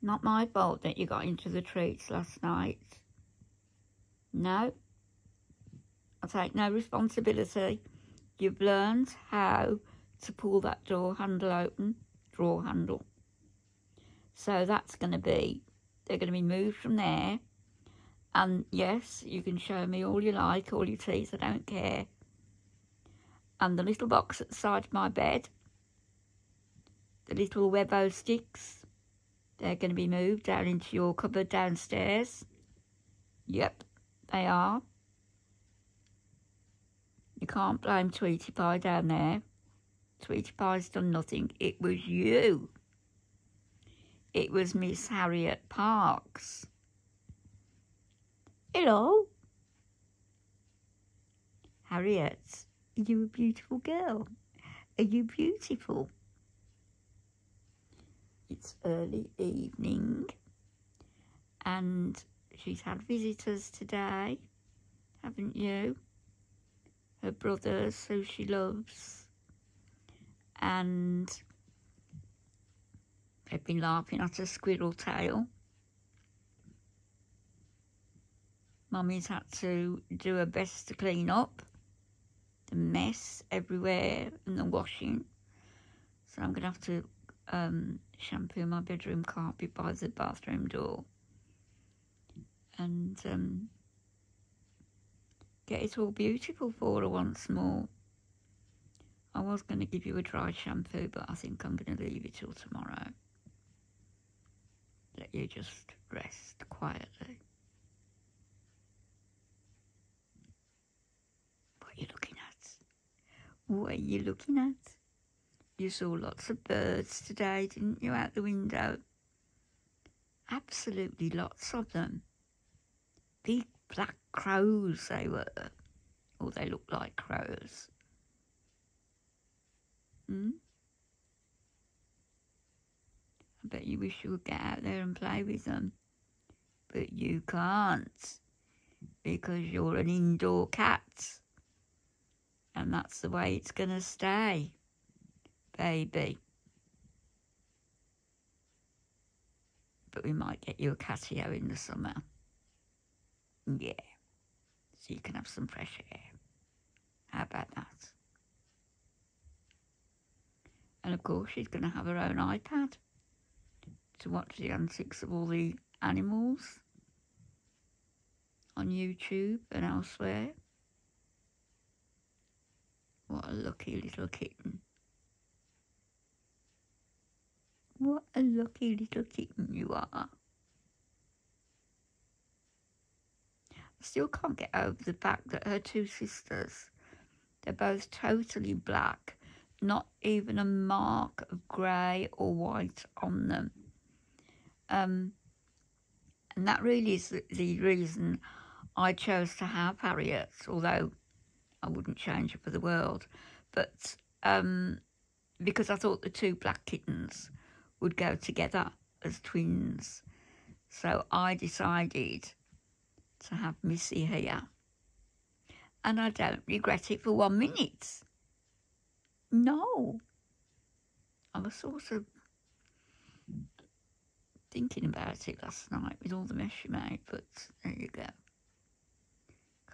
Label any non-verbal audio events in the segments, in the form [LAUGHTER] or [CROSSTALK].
Not my fault that you got into the treats last night. No. I take no responsibility. You've learned how to pull that door handle open, drawer handle. So that's going to be, they're going to be moved from there. And yes, you can show me all you like, all your teeth, I don't care. And the little box at the side of my bed, the little Webo sticks, they're going to be moved down into your cupboard downstairs. Yep, they are. You can't blame Tweety Pie down there. Tweety Pie's done nothing. It was you. It was Miss Harriet Parks. Hello. Harriet, are you a beautiful girl? Are you beautiful? It's early evening and she's had visitors today, haven't you? Her brothers, who she loves, and They've been laughing at her squirrel tail. Mummy's had to do her best to clean up the mess everywhere and the washing. So I'm going to have to um, shampoo my bedroom carpet by the bathroom door. And um, get it all beautiful for her once more. I was going to give you a dry shampoo, but I think I'm going to leave it till tomorrow let you just rest quietly. What are you looking at? What are you looking at? You saw lots of birds today, didn't you, out the window? Absolutely lots of them. Big black crows they were. Or they looked like crows. Hmm? I bet you wish you could get out there and play with them. But you can't because you're an indoor cat. And that's the way it's going to stay, baby. But we might get you a catio in the summer. Yeah. So you can have some fresh air. How about that? And of course, she's going to have her own iPad to watch the antics of all the animals on YouTube and elsewhere. What a lucky little kitten. What a lucky little kitten you are. I still can't get over the fact that her two sisters, they're both totally black, not even a mark of grey or white on them. Um, and that really is the, reason I chose to have Harriet, although I wouldn't change her for the world. But um, because I thought the two black kittens would go together as twins. So I decided to have Missy here. And I don't regret it for one minute. No. I was sort of thinking about it last night with all the mess you made, but there you go.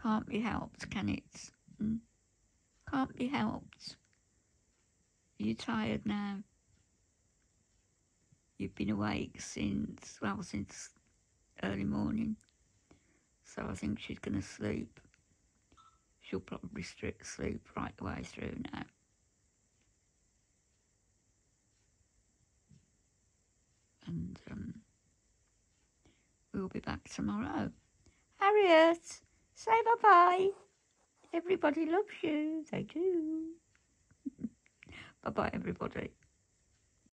Can't be helped, can it? Mm? Can't be helped. Are you tired now? You've been awake since, well, since early morning. So I think she's going to sleep. She'll probably sleep right the way through now. and um, we'll be back tomorrow. Harriet, say bye-bye. Everybody loves you. They do. [LAUGHS] bye-bye, everybody.